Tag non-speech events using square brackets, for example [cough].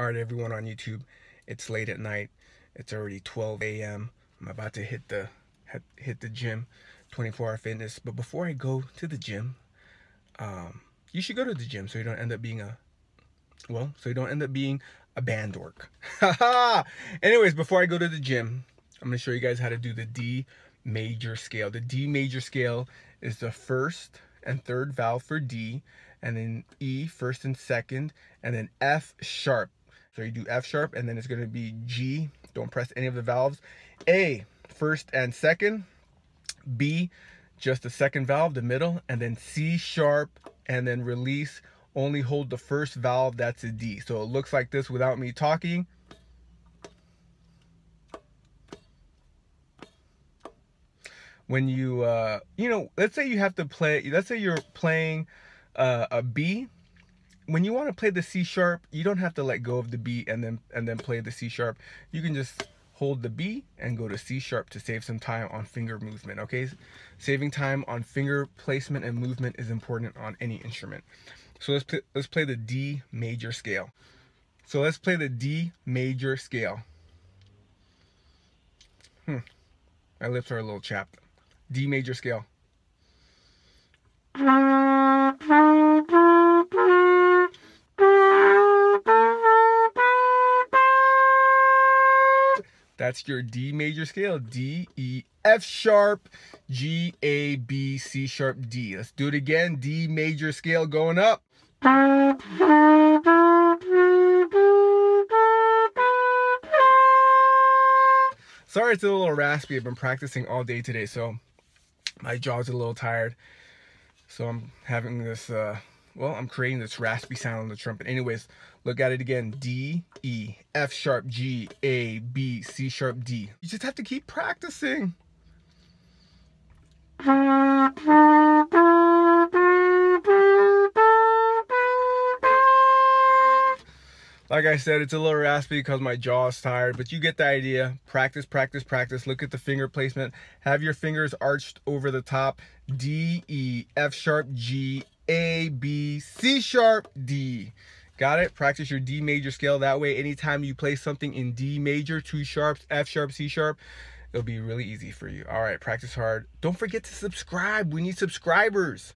All right, everyone on YouTube, it's late at night. It's already 12 a.m. I'm about to hit the hit the gym, 24 Hour Fitness. But before I go to the gym, um, you should go to the gym so you don't end up being a well, so you don't end up being a band dork. [laughs] Anyways, before I go to the gym, I'm gonna show you guys how to do the D major scale. The D major scale is the first and third valve for D, and then E first and second, and then F sharp so you do F sharp and then it's going to be G. Don't press any of the valves. A, first and second. B, just the second valve, the middle. And then C sharp and then release. Only hold the first valve, that's a D. So it looks like this without me talking. When you, uh, you know, let's say you have to play, let's say you're playing uh, a B when you want to play the C sharp, you don't have to let go of the B and then and then play the C sharp. You can just hold the B and go to C sharp to save some time on finger movement, okay? Saving time on finger placement and movement is important on any instrument. So let's play, let's play the D major scale. So let's play the D major scale. Hmm. My lips are a little chapped. D major scale. That's your D major scale. D, E, F sharp, G, A, B, C sharp, D. Let's do it again. D major scale going up. Sorry it's a little raspy. I've been practicing all day today, so my jaw's a little tired. So I'm having this uh, well, I'm creating this raspy sound on the trumpet. Anyways, look at it again. D, E, F sharp, G, A, B, C sharp, D. You just have to keep practicing. [laughs] Like I said, it's a little raspy because my jaw is tired, but you get the idea. Practice, practice, practice. Look at the finger placement. Have your fingers arched over the top. D, E, F sharp, G, A, B, C sharp, D. Got it? Practice your D major scale. That way, anytime you play something in D major, two sharps, F sharp, C sharp, it'll be really easy for you. All right, practice hard. Don't forget to subscribe. We need subscribers.